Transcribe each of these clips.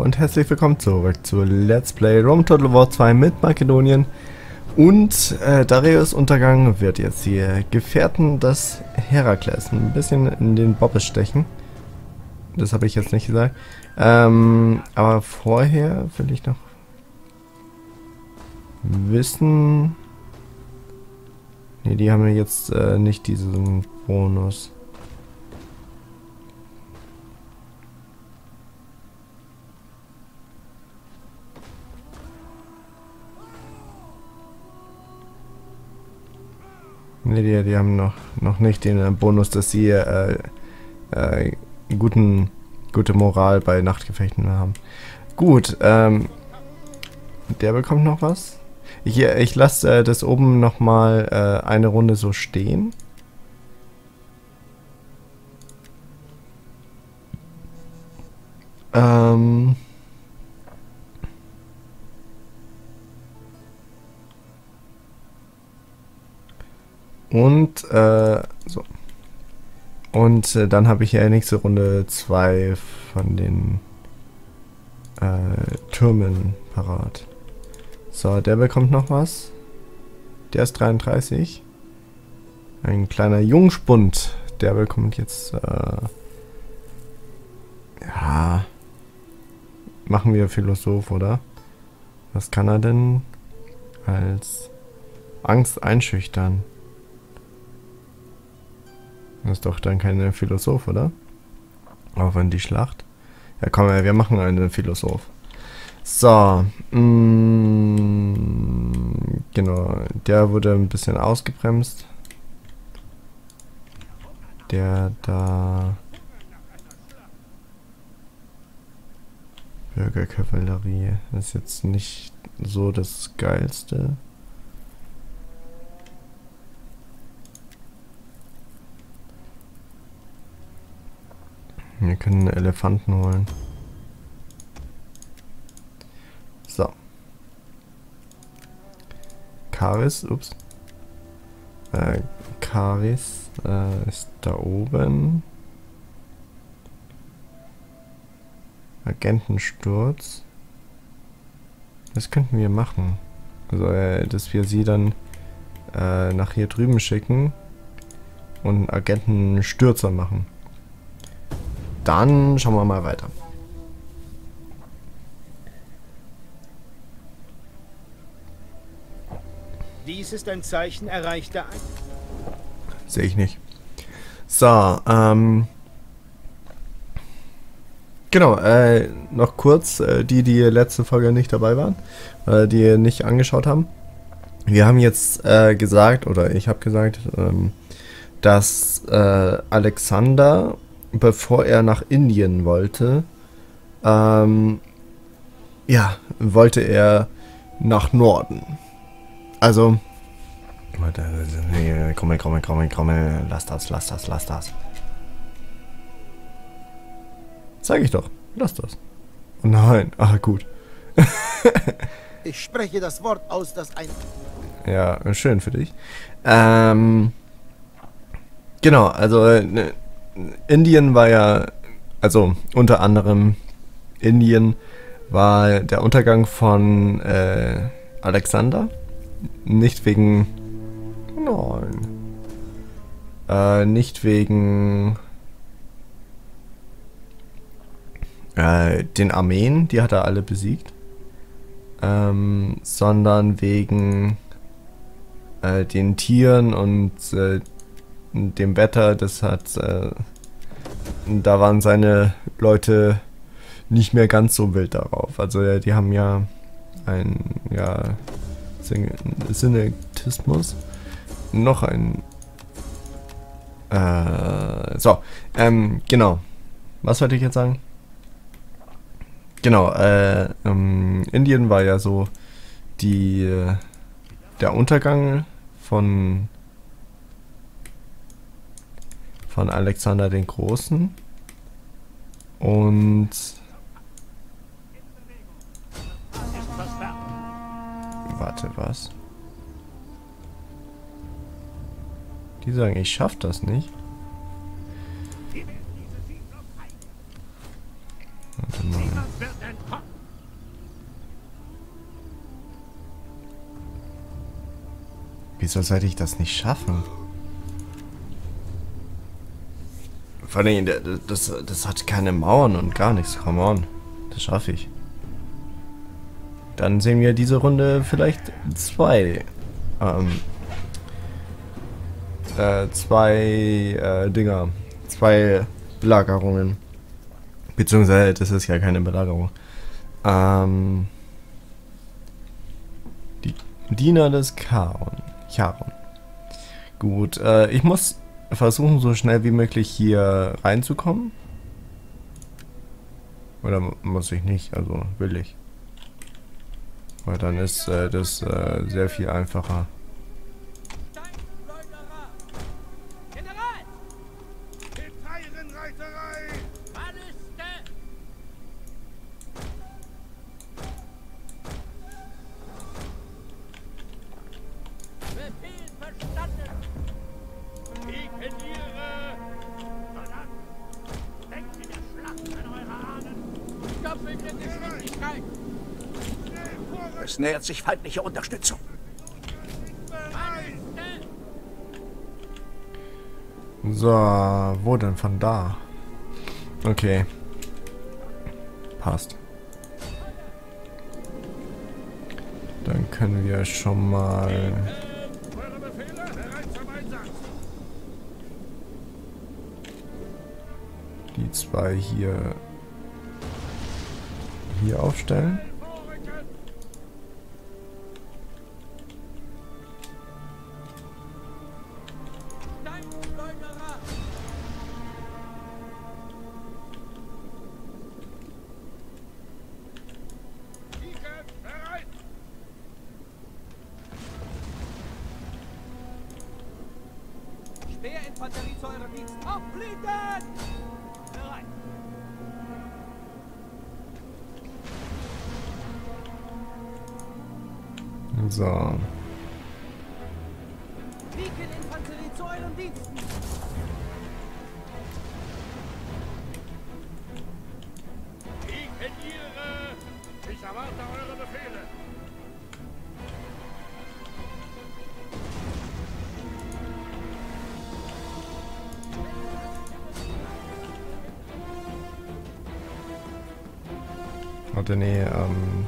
und herzlich willkommen zurück zu Let's Play Rome Total War 2 mit Makedonien. Und äh, Darius Untergang wird jetzt hier Gefährten des Herakles ein bisschen in den Bobbes stechen. Das habe ich jetzt nicht gesagt. Ähm, aber vorher will ich noch wissen... Ne, die haben ja jetzt äh, nicht diesen Bonus. Ne, die, die haben noch, noch nicht den äh, Bonus, dass sie äh, äh, guten, gute Moral bei Nachtgefechten haben. Gut, ähm, der bekommt noch was. Ich, ich lasse äh, das oben nochmal äh, eine Runde so stehen. Ähm... Und, äh, so. Und äh, dann habe ich ja nächste Runde zwei von den äh, Türmen parat. So, der bekommt noch was. Der ist 33. Ein kleiner Jungspund. Der bekommt jetzt, äh, ja, machen wir Philosoph, oder? Was kann er denn als Angst einschüchtern? Ist doch dann kein Philosoph, oder? Auch wenn die Schlacht. Ja, komm, wir machen einen Philosoph. So. Mm, genau. Der wurde ein bisschen ausgebremst. Der da... Bürgerkavallerie. Das ist jetzt nicht so das Geilste. Wir können einen Elefanten holen. So. Karis, ups. Äh, Karis äh, ist da oben. Agentensturz. Das könnten wir machen. Also, äh, dass wir sie dann äh, nach hier drüben schicken und Agentenstürzer machen. Dann schauen wir mal weiter. Dies ist ein Zeichen erreichter Ein Sehe ich nicht. So, ähm... Genau, äh, noch kurz, äh, die, die letzte Folge nicht dabei waren, äh, die nicht angeschaut haben. Wir haben jetzt äh, gesagt, oder ich habe gesagt, ähm, dass äh, Alexander bevor er nach Indien wollte, ähm, ja, wollte er nach Norden. Also, warte, nee, komm, komm, komm, komm, lass das, lass das, lass das. Sag ich doch, lass das. Oh nein, ah, gut. ich spreche das Wort aus, das ein... Ja, schön für dich. Ähm, genau, also ne, Indien war ja, also unter anderem Indien war der Untergang von äh, Alexander. Nicht wegen. Nein. Äh, nicht wegen äh, den Armeen, die hat er alle besiegt. Ähm, sondern wegen äh, den Tieren und äh, dem Wetter, das hat, da waren seine Leute nicht mehr ganz so wild darauf. Also die haben ja ein, ja, Synektismus. Noch ein, äh, so, ähm, genau. Was wollte ich jetzt sagen? Genau, äh, ähm, Indien war ja so die, äh, der Untergang von von Alexander den Großen. Und warte, was? Die sagen, ich schaff das nicht. Warte mal. Wieso sollte ich das nicht schaffen? Vor allem, das, das hat keine Mauern und gar nichts. Come on. Das schaffe ich. Dann sehen wir diese Runde vielleicht zwei. Ähm, äh, zwei äh, Dinger. Zwei Belagerungen. Beziehungsweise, das ist ja keine Belagerung. Ähm, die Diener des Charon. Charon. Gut, äh, ich muss versuchen, so schnell wie möglich hier reinzukommen. Oder muss ich nicht, also will ich. Weil dann ist äh, das äh, sehr viel einfacher. Es nähert sich feindliche Unterstützung. So, wo denn von da? Okay. Passt. Dann können wir schon mal... Die zwei hier... hier aufstellen. Warte, nee, ähm,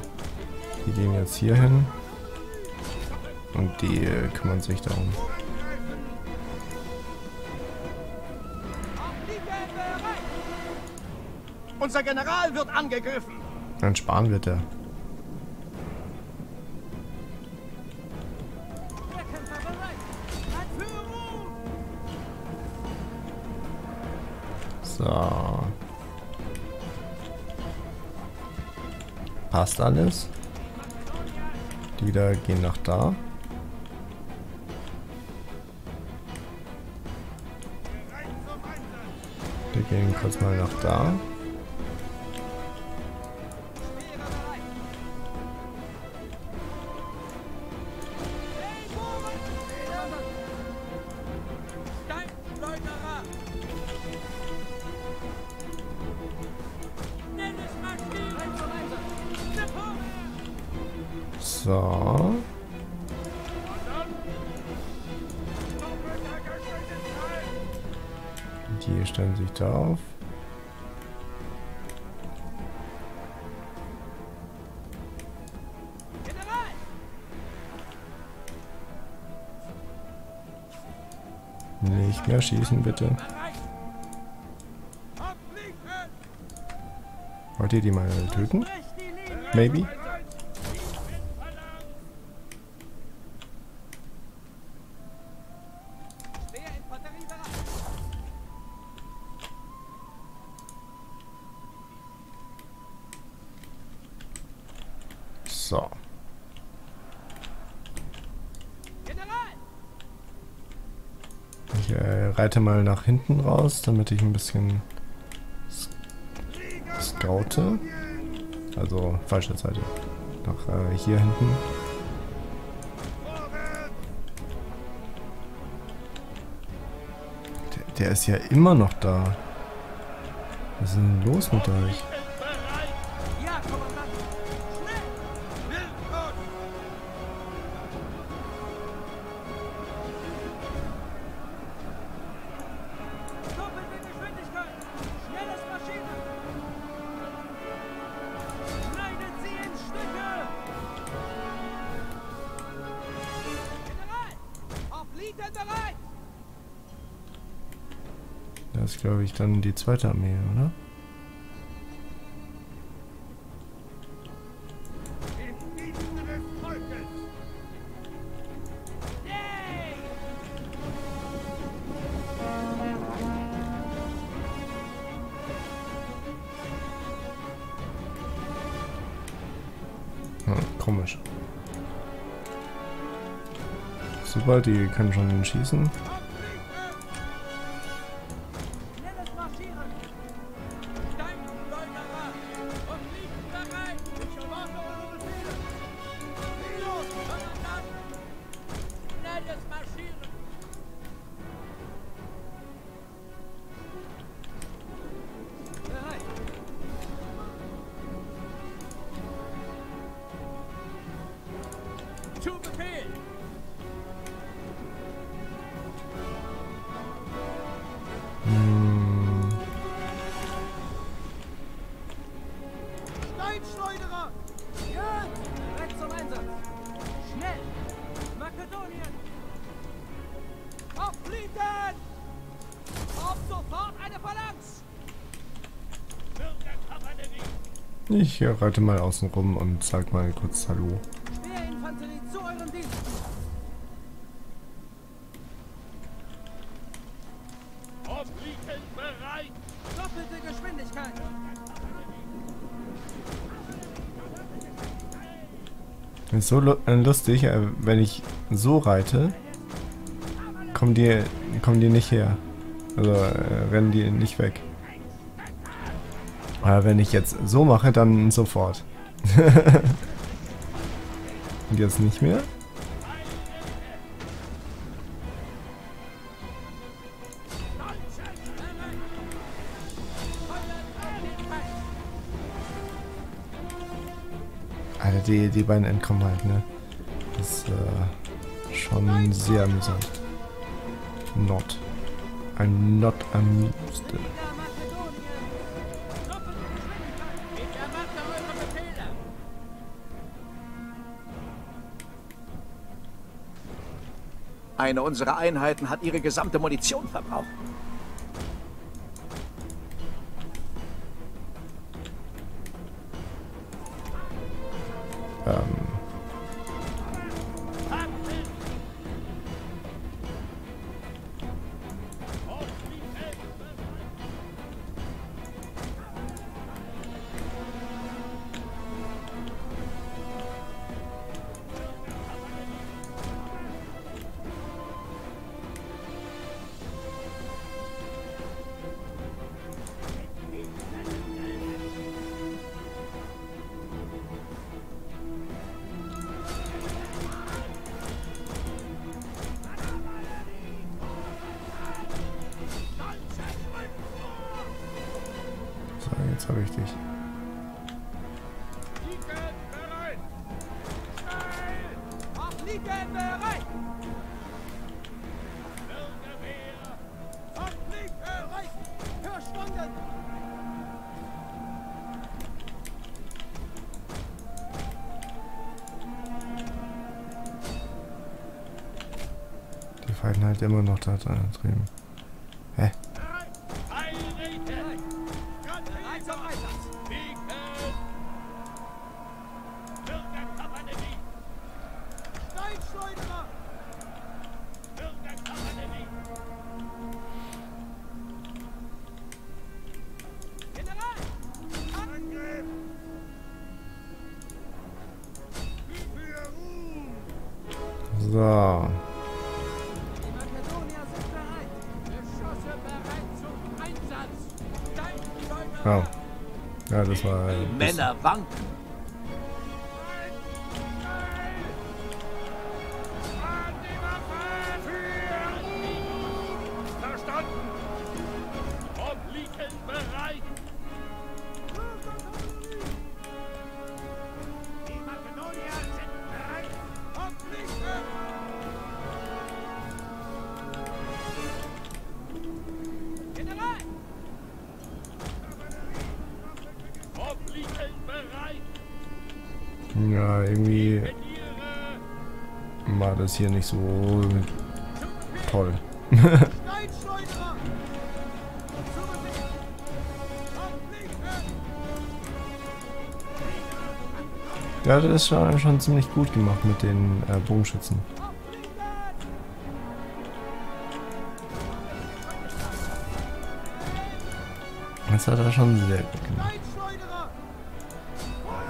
die gehen jetzt hier hin. Und die äh, kümmern sich darum. Unser General wird angegriffen. Dann sparen wir der. Passt alles. Die da gehen nach da. Wir gehen kurz mal nach da. So. Die stellen sich da auf. Nicht mehr schießen, bitte. Wollt ihr die mal töten? Maybe? Reite mal nach hinten raus, damit ich ein bisschen scoute. Also falsche Seite. Nach äh, hier hinten. Der, der ist ja immer noch da. Was ist denn los mit euch? Das ist, glaube ich, dann die zweite Armee, oder? Komisch. Super, die können schon schießen. Ich reite mal außen rum und sag mal kurz Hallo. Ist so äh, lustig, äh, wenn ich so reite, kommen die, kommen die nicht her. Also äh, rennen die nicht weg. Aber wenn ich jetzt so mache, dann sofort. Und jetzt nicht mehr? Alter, die, die beiden entkommen halt, ne? Das ist äh, schon sehr amüsant. Not. I'm not amused. Eine unserer Einheiten hat ihre gesamte Munition verbraucht. Verstanden! Die fallen halt immer noch da drüben. Das war. Männer wanken. Das hier nicht so toll. Ja, das ist schon, schon ziemlich gut gemacht mit den äh, Bogenschützen. Das hat er schon sehr gut gemacht.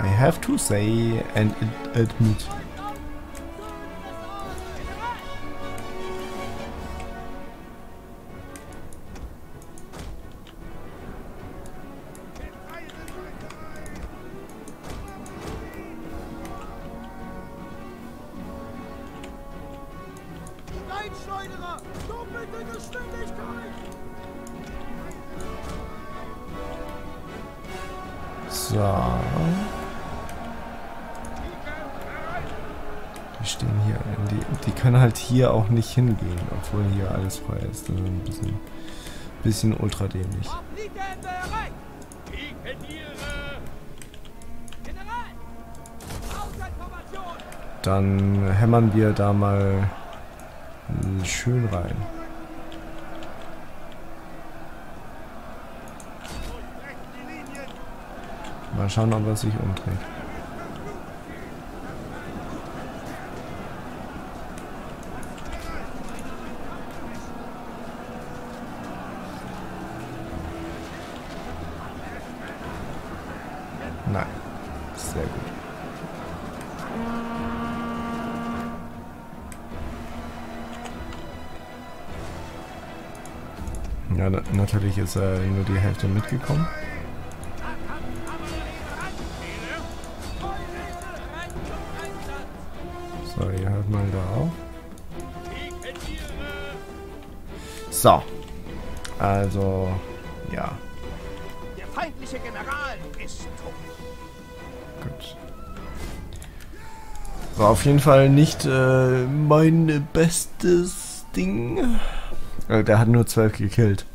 I have to say and admit. Hier auch nicht hingehen, obwohl hier alles frei ist. Das ist ein bisschen, bisschen ultra dämlich. Dann hämmern wir da mal schön rein. Mal schauen, ob er sich umdreht. Ist äh, nur die Hälfte mitgekommen. So, ihr hört mal da auf. So. Also, ja, Der feindliche General ist tot. gut. War auf jeden Fall nicht äh, mein bestes Ding. Äh, der hat nur 12 gekillt.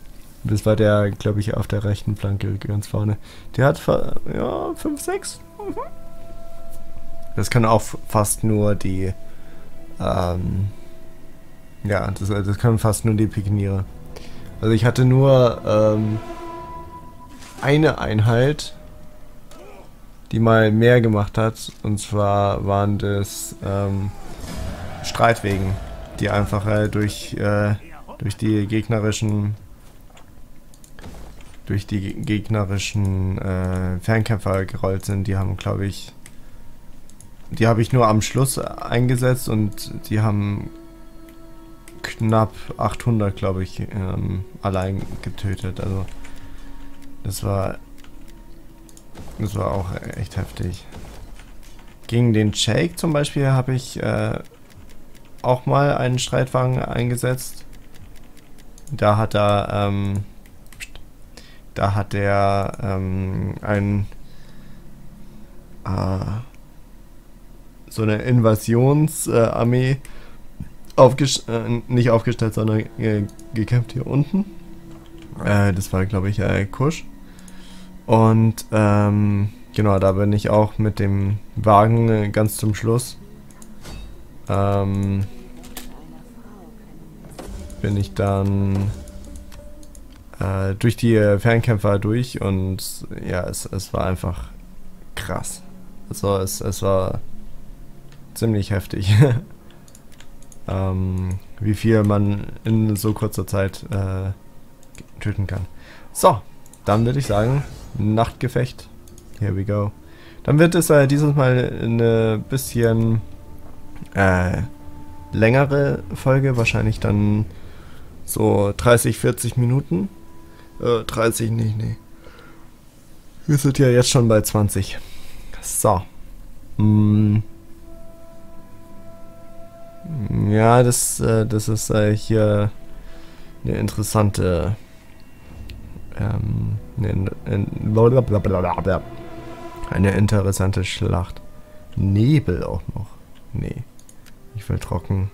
Das war der, glaube ich, auf der rechten Flanke ganz vorne. Der hat, ja, 5, 6. Mhm. Das können auch fast nur die, ähm, ja, das, das können fast nur die Pikeniere. Also ich hatte nur, ähm, eine Einheit, die mal mehr gemacht hat. Und zwar waren das ähm, Streitwegen, die einfach äh, durch, äh, durch die gegnerischen durch die ge- gegnerischen äh, Fernkämpfer gerollt sind. Die haben, glaube ich, die habe ich nur am Schluss eingesetzt und die haben knapp 800, glaube ich, ähm, allein getötet. Also das war das war auch echt heftig. Gegen den Shake zum Beispiel habe ich äh, auch mal einen Streitwagen eingesetzt. Da hat er, ähm, da hat er ähm, ein äh, so eine Invasionsarmee aufgest äh, nicht aufgestellt, sondern äh, gekämpft hier unten. Äh, das war, glaube ich, äh, Kusch. Und ähm, genau, da bin ich auch mit dem Wagen äh, ganz zum Schluss. Ähm, bin ich dann äh, durch die äh, Fernkämpfer durch und ja, es, es war einfach krass. Also es, es war ziemlich heftig. ähm, wie viel man in so kurzer Zeit äh, töten kann. So, dann würde ich sagen, Nachtgefecht. Here we go. Dann wird es äh, dieses Mal eine bisschen äh, längere Folge, wahrscheinlich dann so 30, 40 Minuten. Äh, 30 nicht, nee. Wir sind ja jetzt schon bei 20. So. Mm. Ja, das, äh, das ist äh, hier eine interessante ähm, eine interessante Schlacht. Nebel auch noch. Nee. Ich will trocken.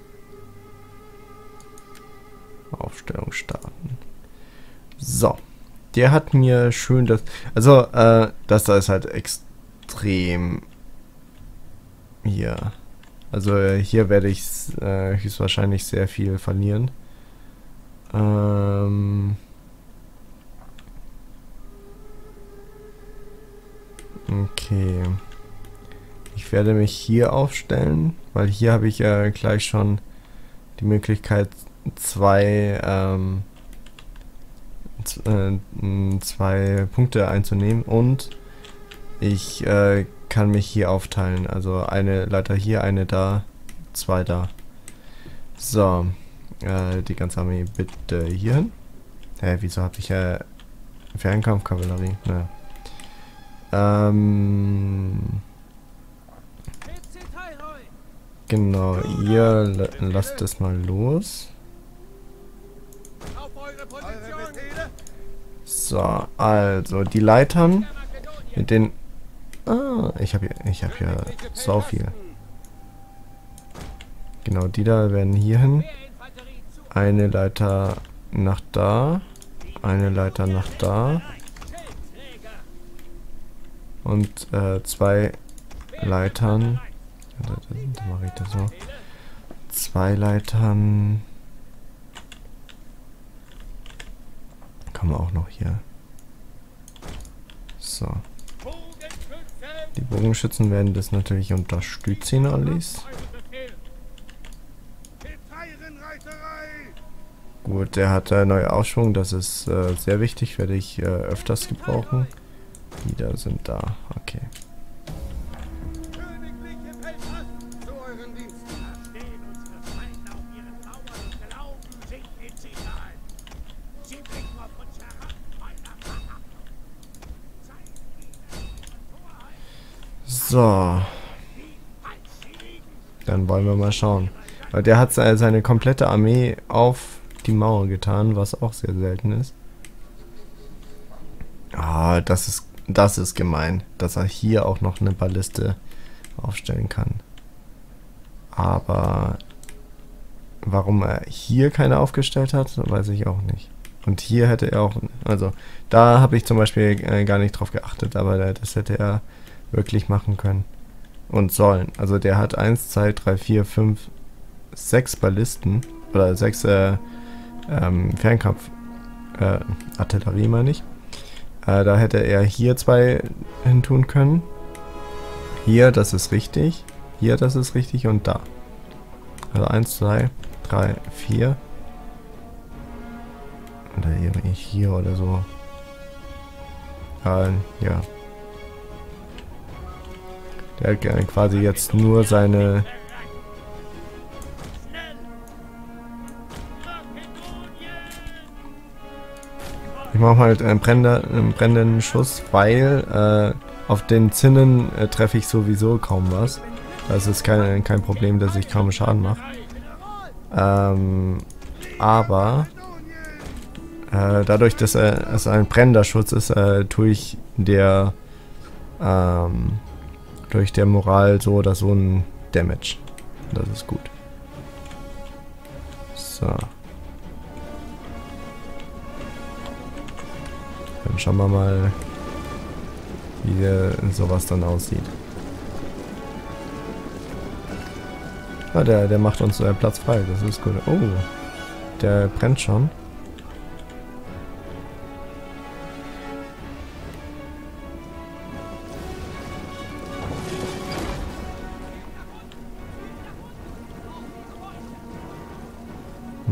Aufstellung starten. So. Der hat mir schön das. Also, äh, das da ist halt extrem. Hier. Also, äh, hier werde ich äh, höchstwahrscheinlich sehr viel verlieren. Ähm. Okay. Ich werde mich hier aufstellen, weil hier habe ich ja gleich schon die Möglichkeit, zwei. Ähm, zwei Punkte einzunehmen und ich äh, kann mich hier aufteilen. Also eine Leiter hier, eine da, zwei da. So, äh, die ganze Armee bitte hier hin. Hä, wieso habe ich äh, Fernkampfkavallerie? Naja. Ähm, genau, ihr la- lasst es mal los. So, also die Leitern mit den... Ah, ich habe hier, ich habe hier so viel. Genau, die da werden hier hin. Eine Leiter nach da. Eine Leiter nach da. Und äh, zwei Leitern. Da, da, da mache ich das so. Zwei Leitern. Kommen auch noch hier. So. Die Bogenschützen werden das natürlich unterstützen alles. Gut, der hat äh, neue Aufschwung, das ist äh, sehr wichtig, werde ich äh, öfters gebrauchen. Die da sind da, okay. So, dann wollen wir mal schauen. Weil der hat se- seine komplette Armee auf die Mauer getan, was auch sehr selten ist. Ah, das ist, das ist gemein, dass er hier auch noch eine Balliste aufstellen kann. Aber warum er hier keine aufgestellt hat, weiß ich auch nicht. Und hier hätte er auch, also da habe ich zum Beispiel äh, gar nicht drauf geachtet, aber da- das hätte er wirklich machen können und sollen. Also der hat 1, 2, 3, 4, 5, 6 Ballisten oder 6 äh, ähm, Fernkampf äh, Artillerie meine ich. Äh, da hätte er hier zwei hin tun können. Hier, das ist richtig. Hier, das ist richtig und da. Also 1, 2, 3, 4. Oder irgendwie hier oder so. Äh, ja. Der hat quasi jetzt nur seine! Ich mache halt einen, Brenner, einen brennenden Schuss, weil äh, auf den Zinnen äh, treffe ich sowieso kaum was. Das ist kein, kein Problem, dass ich kaum Schaden mache. Ähm, aber äh, dadurch, dass es ein brennender Schutz ist, äh, tue ich der ähm, durch der Moral so oder so ein Damage. Das ist gut. So. Dann schauen wir mal, wie äh, sowas dann aussieht. Ah, der, der macht uns äh, Platz frei, das ist gut. Oh, der brennt schon.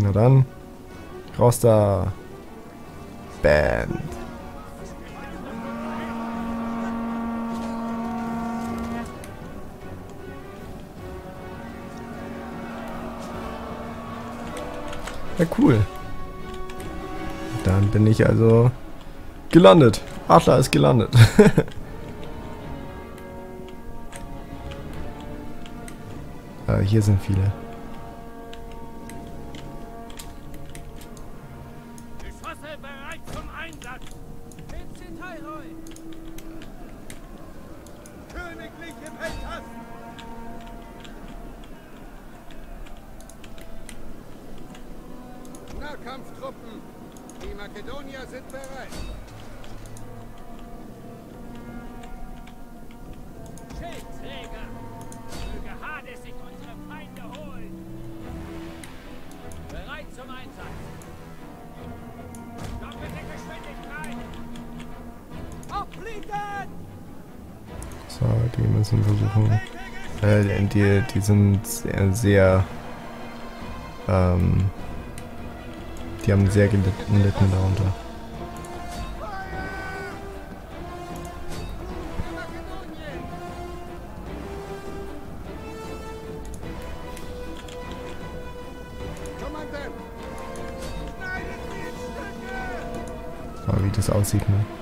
Na dann, raus da. Band. Ja, cool. Dann bin ich also gelandet. Adler ist gelandet. äh, hier sind viele. So, die müssen versuchen. Äh, die, die sind sehr, sehr ähm, die haben sehr gelitten, darunter. Aber wie das aussieht, ne?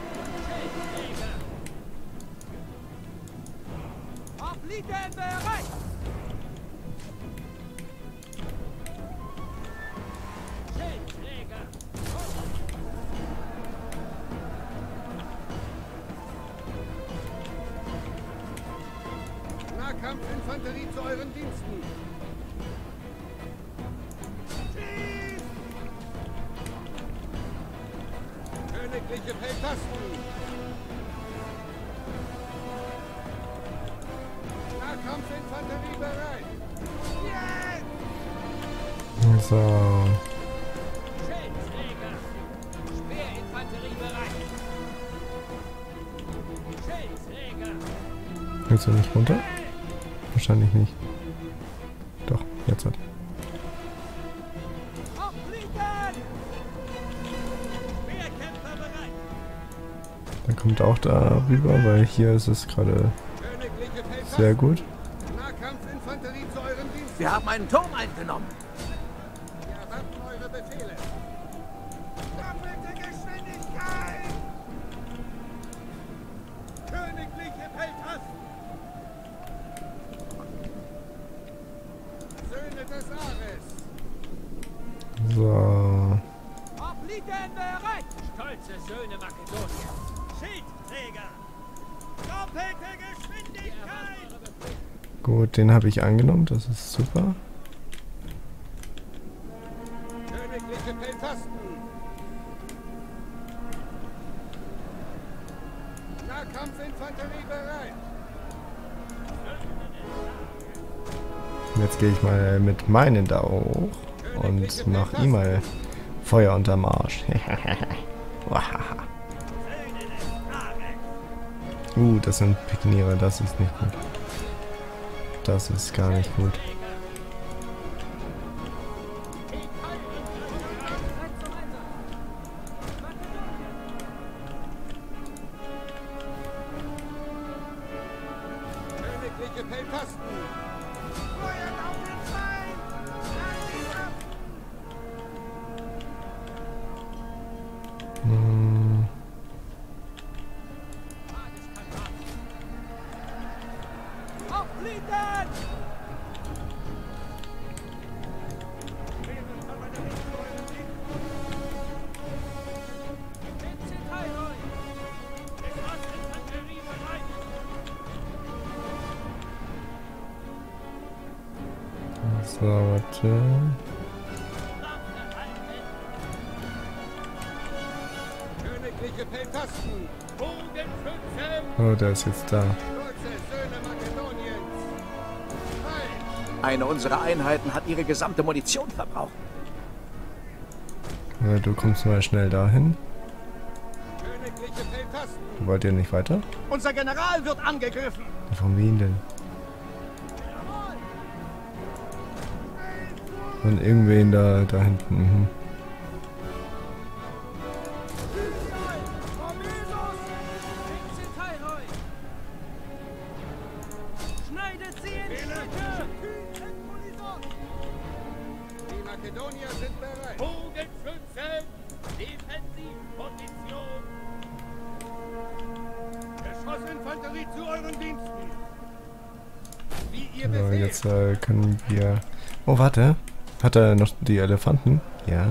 Nahkampfinfanterie bereit! Jetzt! So. Schildträger! Speerinfanterie bereit! Schildträger! Willst du nicht runter? Wahrscheinlich nicht. Doch, jetzt hat. Dann kommt auch da rüber, weil hier ist es gerade sehr gut. Wir haben einen Turm eingenommen. Den habe ich angenommen. Das ist super. Jetzt gehe ich mal mit meinen da hoch und mach ihm mal Feuer unterm Arsch. Uh, das sind Pikeniere, das ist nicht gut. Das ist gar nicht gut. So, warte. Oh, der ist jetzt da. Halt! Eine unserer Einheiten hat ihre gesamte Munition verbraucht. Äh, Du kommst mal schnell dahin. Wollt ihr nicht weiter? Unser General wird angegriffen. Von wen denn? Von irgendwen da, da hinten. Mhm. Schneidet sie in Stücke! Die Makedonier sind bereit! Bogenschützen! Defensivposition! Geschossinfanterie zu euren Diensten! Wie ihr So, jetzt äh, können wir... Oh, warte. Hat er noch die Elefanten? Ja.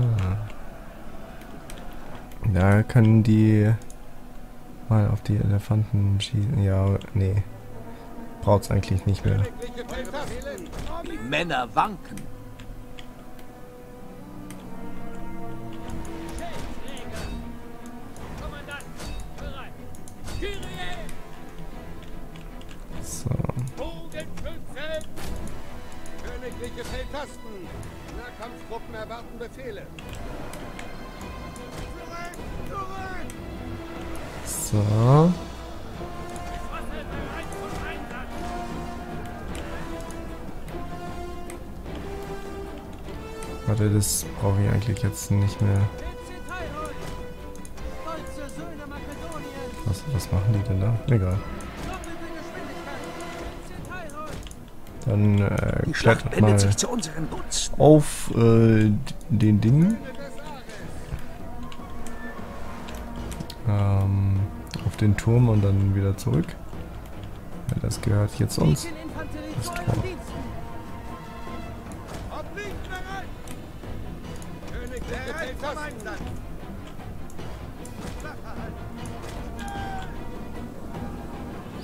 Da können die mal auf die Elefanten schießen. Ja, nee. Braucht's eigentlich nicht mehr. Die Männer wanken. So. Königliche Feldtasten! Nahkampftruppen erwarten Befehle. So. Warte, das brauche ich eigentlich jetzt nicht mehr. Was, was machen die denn da? Egal. Dann äh, klettert mal auf äh, den Ding. Ähm, auf den Turm und dann wieder zurück. Ja, das gehört jetzt uns. Das Tor.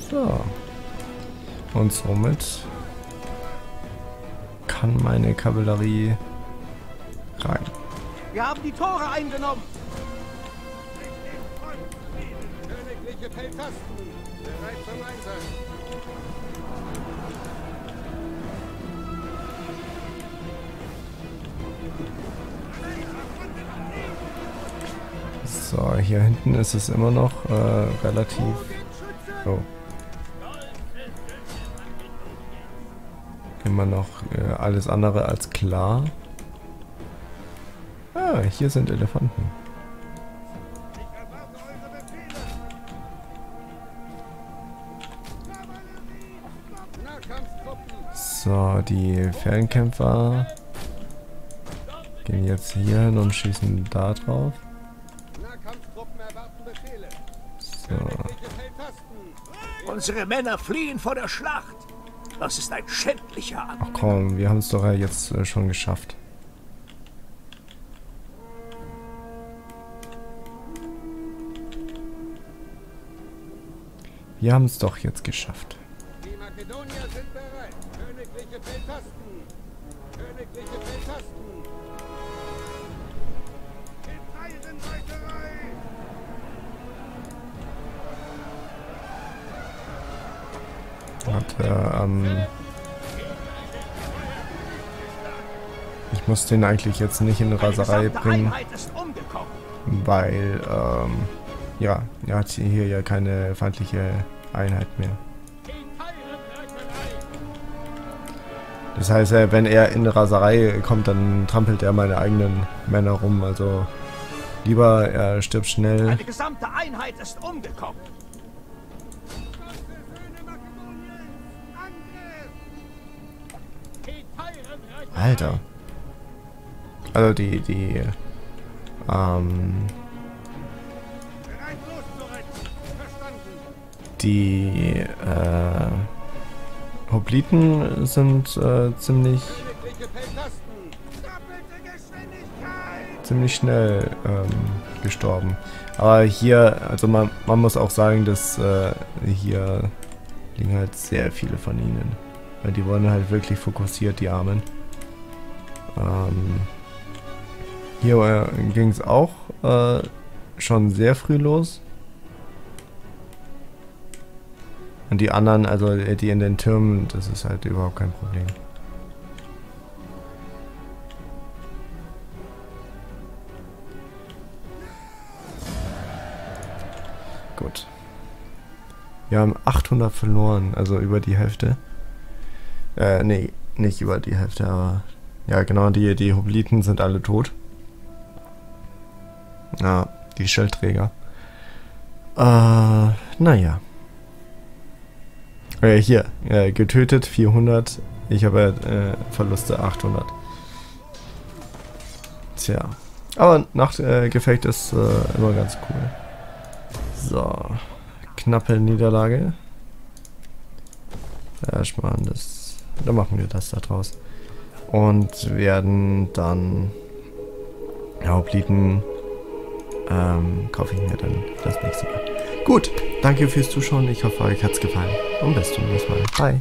So. Und somit kann meine Kavallerie rein. Wir haben die Tore eingenommen. Königliche Feldtasten! Bereit zum Einsatz! So, hier hinten ist es immer noch äh, relativ. Oh. Immer noch äh, alles andere als klar. Ah, hier sind Elefanten. So, die Fernkämpfer gehen jetzt hier hin und schießen da drauf. So. Unsere Männer fliehen vor der Schlacht. Das ist ein schändlicher Ach Akt. komm, wir haben es doch ja jetzt äh, schon geschafft. Wir haben es doch jetzt geschafft. Die Makedonier sind bereit! Königliche Feldtasten! Königliche Feldtasten! Hat, äh, ähm, ich muss den eigentlich jetzt nicht in Raserei bringen, weil, ähm, ja, er hat hier ja keine feindliche Einheit mehr. Das heißt, äh, wenn er in Raserei kommt, dann trampelt er meine eigenen Männer rum. Also lieber er stirbt schnell. Eine gesamte Einheit ist umgekommen. Alter. Also die, die, ähm, die, äh, Hopliten sind äh, ziemlich, ziemlich schnell ähm, gestorben. Aber hier, also man, man muss auch sagen, dass äh, hier liegen halt sehr viele von ihnen. Weil die wurden halt wirklich fokussiert, die Armen. Ähm, hier äh, ging es auch äh, schon sehr früh los. Und die anderen, also äh, die in den Türmen, das ist halt überhaupt kein Problem. Gut. Wir haben 800 verloren, also über die Hälfte. Äh, nee, nicht über die Hälfte, aber... Ja, genau, die, die Hopliten sind alle tot. Ja, die Schildträger. Äh, naja. Äh, hier, äh, getötet 400. Ich habe äh, Verluste 800. Tja. Aber Nachtgefecht äh, ist äh, immer ganz cool. So. Knappe Niederlage. Erstmal das. Dann machen wir das da draus. Und werden dann. Hopliten. Ähm, kaufe ich mir dann das nächste Mal. Gut, danke fürs Zuschauen. Ich hoffe, euch hat's gefallen. Und bis zum nächsten Mal. Bye.